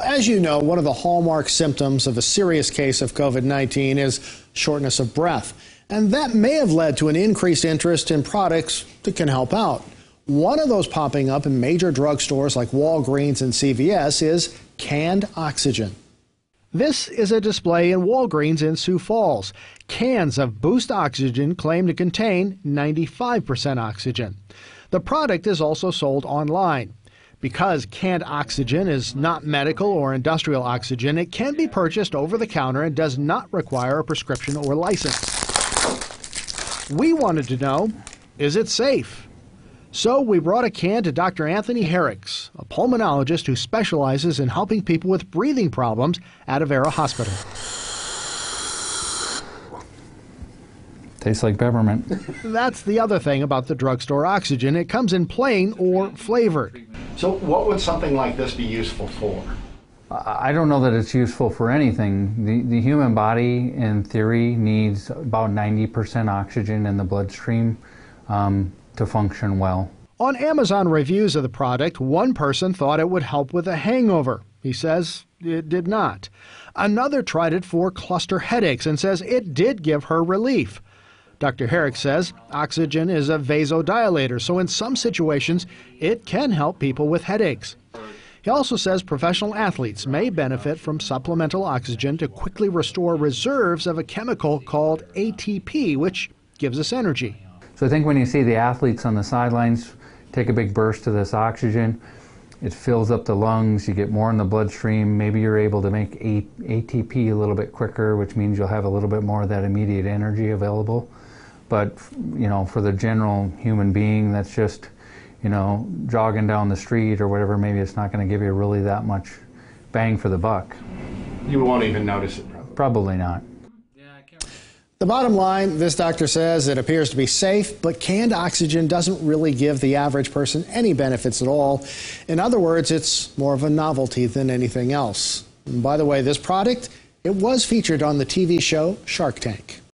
As you know, one of the hallmark symptoms of a serious case of COVID 19 is shortness of breath. And that may have led to an increased interest in products that can help out. One of those popping up in major drugstores like Walgreens and CVS is canned oxygen. This is a display in Walgreens in Sioux Falls. Cans of Boost Oxygen claim to contain 95% oxygen. The product is also sold online. Because canned oxygen is not medical or industrial oxygen, it can be purchased over the counter and does not require a prescription or license. We wanted to know is it safe? So we brought a can to Dr. Anthony Herricks, a pulmonologist who specializes in helping people with breathing problems at Avera Hospital. Tastes like peppermint. That's the other thing about the drugstore oxygen. It comes in plain or flavored. So, what would something like this be useful for? I don't know that it's useful for anything. The, the human body, in theory, needs about 90% oxygen in the bloodstream um, to function well. On Amazon reviews of the product, one person thought it would help with a hangover. He says it did not. Another tried it for cluster headaches and says it did give her relief. Dr. Herrick says oxygen is a vasodilator, so in some situations it can help people with headaches. He also says professional athletes may benefit from supplemental oxygen to quickly restore reserves of a chemical called ATP, which gives us energy. So I think when you see the athletes on the sidelines take a big burst of this oxygen, it fills up the lungs, you get more in the bloodstream, maybe you're able to make ATP a little bit quicker, which means you'll have a little bit more of that immediate energy available. But, you know, for the general human being that's just, you know, jogging down the street or whatever, maybe it's not going to give you really that much bang for the buck. You won't even notice it, probably. Probably not. The bottom line, this doctor says it appears to be safe, but canned oxygen doesn't really give the average person any benefits at all. In other words, it's more of a novelty than anything else. And by the way, this product, it was featured on the TV show Shark Tank.